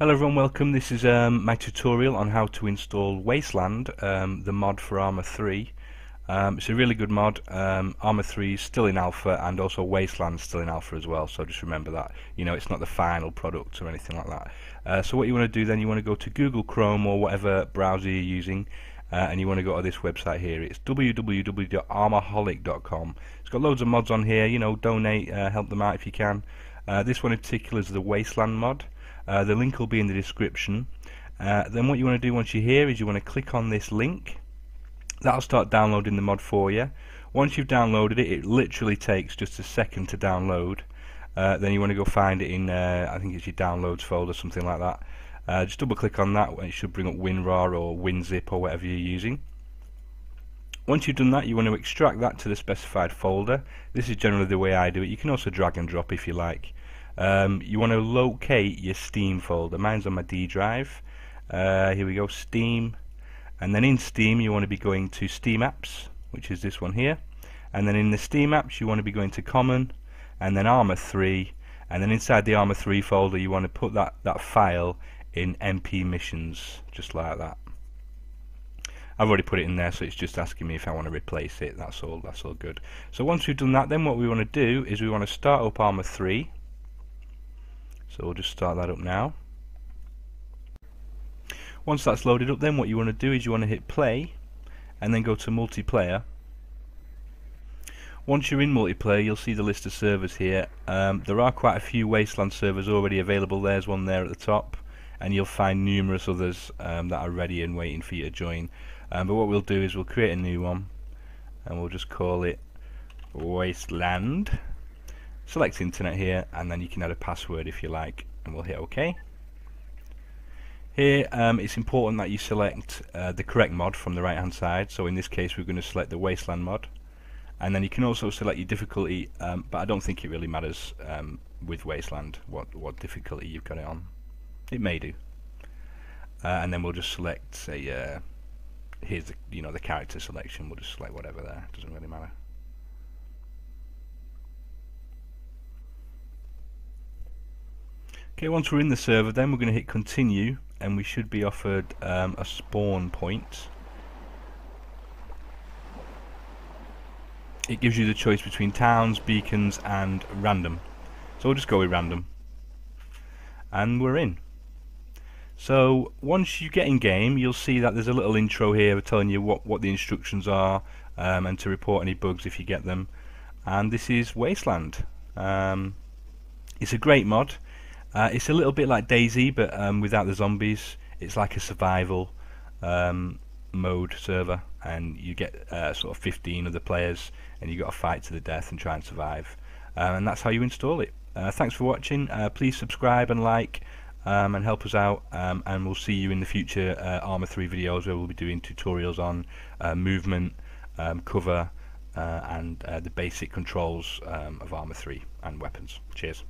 Hello everyone, welcome. This is um, my tutorial on how to install Wasteland, um, the mod for Arma 3. Um, it's a really good mod. Um, Arma 3 is still in alpha and also Wasteland is still in alpha as well, so just remember that. You know, it's not the final product or anything like that. Uh, so what you want to do then, you want to go to Google Chrome or whatever browser you're using uh, and you want to go to this website here. It's www.armaholic.com. It's got loads of mods on here, you know, donate, uh, help them out if you can. Uh, this one in particular is the Wasteland mod. Uh, the link will be in the description. Uh, then what you want to do once you're here is you want to click on this link. That'll start downloading the mod for you. Once you've downloaded it, it literally takes just a second to download. Uh, then you want to go find it in, uh, I think it's your downloads folder, something like that. Uh, just double click on that and it should bring up WinRAR or WinZip or whatever you're using. Once you've done that, you want to extract that to the specified folder. This is generally the way I do it. You can also drag and drop if you like. Um, you want to locate your Steam folder. Mine's on my D drive. Uh, here we go, Steam. And then in Steam, you want to be going to Steam Apps, which is this one here. And then in the Steam Apps, you want to be going to Common, and then Arma 3. And then inside the Arma 3 folder, you want to put that, that file in MP Missions, just like that. I've already put it in there so it's just asking me if I want to replace it that's all that's all good so once we've done that then what we want to do is we want to start up Arma 3 so we'll just start that up now. Once that's loaded up then what you want to do is you want to hit play and then go to multiplayer. Once you're in multiplayer you'll see the list of servers here. Um, there are quite a few Wasteland servers already available. There's one there at the top and you'll find numerous others um, that are ready and waiting for you to join. Um, but what we'll do is we'll create a new one and we'll just call it Wasteland select internet here and then you can add a password if you like and we'll hit OK here um, it's important that you select uh, the correct mod from the right hand side. So in this case we're going to select the wasteland mod. And then you can also select your difficulty um, but I don't think it really matters um, with wasteland what, what difficulty you've got it on. It may do. Uh, and then we'll just select say uh, here's the, you know the character selection. We'll just select whatever there. Doesn't really matter Okay, once we're in the server then we're going to hit continue and we should be offered um, a spawn point. It gives you the choice between towns, beacons and random. So we'll just go with random. And we're in. So once you get in game you'll see that there's a little intro here telling you what, what the instructions are um, and to report any bugs if you get them. And this is Wasteland. Um, it's a great mod. Uh, it's a little bit like DayZ, but um, without the zombies. It's like a survival um, mode server, and you get uh, sort of 15 of the players, and you got to fight to the death and try and survive. Uh, and that's how you install it. Uh, thanks for watching. Uh, please subscribe and like. Um, and help us out um, and we'll see you in the future uh, Arma 3 videos where we'll be doing tutorials on movement, um, cover and the basic controls um, of Arma 3 and weapons. Cheers.